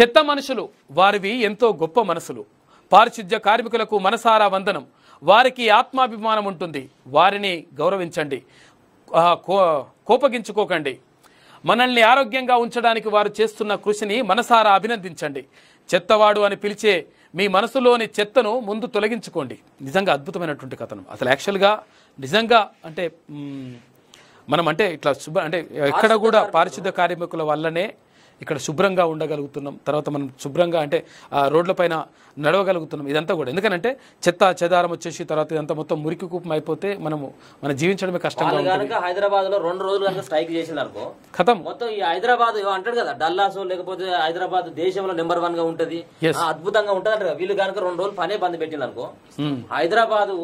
చెత్త మనుషులు వారివి ఎంతో గొప్ప మనసులు. పారిశుద్ధ్య కార్మికులకు మనసారా వందనం. వారికి ఆత్మాభిమానం ఉంటుంది. వారిని గౌరవించండి. కోపగించుకోకండి. మనల్ని ఆరోగ్యంగా ఉంచడానికి వారు చేస్తున్న కృషిని మనసారా అభినందించండి. చెత్తవాడు అని పిలిచే మీ మనసులోని చెత్తను ముందు తొలగించుకోండి. నిజంగా అద్భుతమైనటువంటి కథనం. అసలు యాక్చువల్గా నిజంగా అంటే మనం అంటే ఇట్లా శుభ్ర అంటే ఎక్కడ కూడా పారిశుద్ధ కార్మికుల వల్లనే ఇక్కడ శుభ్రంగా ఉండగలుగుతున్నాం. తర్వాత మనం శుభ్రంగా అంటే ఆ రోడ్లపైన నడవగలుగుతున్నాం. ఇదంతా కూడా. ఎందుకనంటే చెత్త చెదారం వచ్చేసి తర్వాత ఇదంతా మొత్తం మురికి కూపం అయిపోతే మనము మనం జీవించడమే కష్టంగా ఉంటుంది. హైదరాబాద్లో రెండు రోజులు కనుక స్ట్రైక్ చేసింది అనుకో కథం. మొత్తం ఈ హైదరాబాద్ అంటాడు కదా డల్లాస్ లేకపోతే హైదరాబాద్ దేశంలో నెంబర్ వన్గా ఉంటది అద్భుతంగా ఉంటది. వీళ్ళు కనుక రెండు రోజులు పనే బంద్ పెట్టింది అనుకో హైదరాబాద్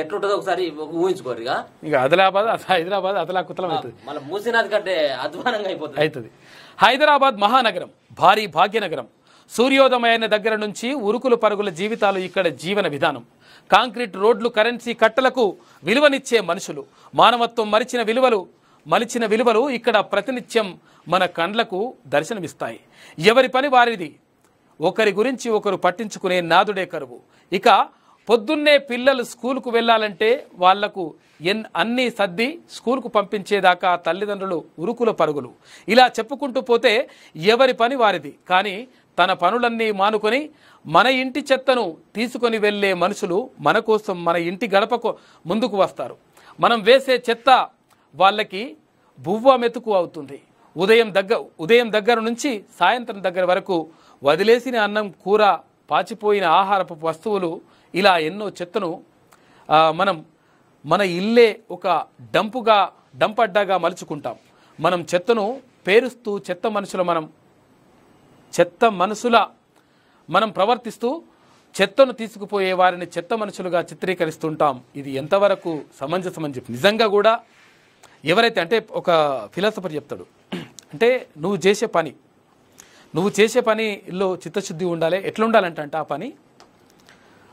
ఎట్లుంటుందో ఒకసారి ఊహించుకోరు ఇక ఆదిలాబాద్ హైదరాబాద్ అదలాకుతలం అవుతుంది. మళ్ళీ మూసినది కంటే అధ్వానంగా అయిపోతుంది. అవుతుంది హైదరాబాద్ మహానగరం భారీ భాగ్యనగరం. సూర్యోదయమైన దగ్గర నుంచి ఉరుకులు పరుగుల జీవితాలు ఇక్కడ జీవన విధానం. కాంక్రీట్ రోడ్లు కరెన్సీ కట్టలకు విలువనిచ్చే మనుషులు. మానవత్వం మరిచిన విలువలు మలిచిన విలువలు ఇక్కడ ప్రతినిత్యం మన కండ్లకు దర్శనమిస్తాయి. ఎవరి పని వారిది? ఒకరి గురించి ఒకరు పట్టించుకునే నాదుడే కరువు. ఇక పొద్దున్నే పిల్లలు స్కూల్కు వెళ్ళాలంటే వాళ్ళకు ఎన్ అన్నీ సర్ది స్కూల్కు పంపించేదాకా తల్లిదండ్రులు ఉరుకుల పరుగులు. ఇలా చెప్పుకుంటూ పోతే ఎవరి పని వారిది. కానీ తన పనులన్నీ మానుకొని మన ఇంటి చెత్తను తీసుకొని వెళ్ళే మనుషులు మన కోసం మన ఇంటి గడపకు ముందుకు వస్తారు. మనం వేసే చెత్త వాళ్ళకి బువ్వ మెతుకు అవుతుంది. ఉదయం దగ్గర ఉదయం దగ్గర నుంచి సాయంత్రం దగ్గర వరకు వదిలేసిన అన్నం కూర పాచిపోయిన ఆహారపు వస్తువులు ఇలా ఎన్నో చెత్తను మనం మన ఇల్లే ఒక డంపుగా డంప్ అడ్డాగా మలుచుకుంటాం. మనం చెత్తను పేరుస్తూ చెత్త మనుషుల మనం చెత్త మనసుల మనం ప్రవర్తిస్తూ చెత్తను తీసుకుపోయే వారిని చెత్త మనుషులుగా చిత్రీకరిస్తుంటాం. ఇది ఎంతవరకు సమంజసమని చెప్పి. నిజంగా కూడా ఎవరైతే అంటే ఒక ఫిలాసఫర్ చెప్తాడు. అంటే నువ్వు చేసే పని నువ్వు చేసే పనిలో చిత్తశుద్ధి ఉండాలి. ఎట్లా ఉండాలంటే అంటే ఆ పని?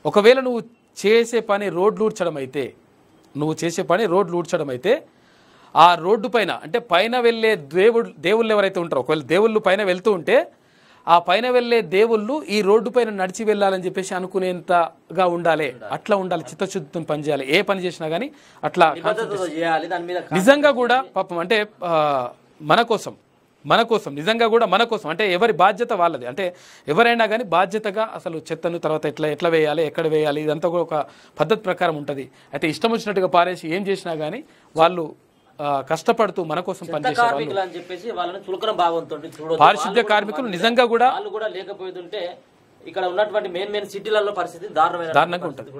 ఒకవేళ నువ్వు చేసే పని రోడ్లు ఊడ్చడం అయితే నువ్వు చేసే పని రోడ్లు ఊడ్చడం అయితే ఆ రోడ్డు పైన అంటే పైన వెళ్ళే దేవుడు దేవుళ్ళు ఎవరైతే ఉంటారో ఒకవేళ దేవుళ్ళు పైన వెళ్తూ ఉంటే ఆ పైన వెళ్ళే దేవుళ్ళు ఈ రోడ్డు పైన నడిచి వెళ్ళాలని చెప్పేసి అనుకునేంతగా ఉండాలి. అట్లా ఉండాలి చిత్తశుద్ధితో పని చేయాలి. ఏ పని చేసినా కానీ అట్లా నిజంగా కూడా పాపం అంటే మన కోసం మన కోసం నిజంగా కూడా మన కోసం. అంటే ఎవరి బాధ్యత వాళ్ళది. అంటే ఎవరైనా కానీ బాధ్యతగా అసలు చెత్తను తర్వాత ఎట్లా ఎట్లా వేయాలి ఎక్కడ వేయాలి ఇదంతా కూడా ఒక పద్ధతి ప్రకారం ఉంటుంది. అయితే ఇష్టం వచ్చినట్టుగా పారేసి ఏం చేసినా కానీ వాళ్ళు కష్టపడుతూ మన కోసం పనిచేసే పారిశుద్ధ్య కార్మికులు నిజంగా కూడా లేకపోతుంటే ఇక్కడ ఉన్నటువంటి మెయిన్ మెయిన్ సిటీలలో పరిస్థితి దారుణమైన దారుణంగా ఉంటుంది.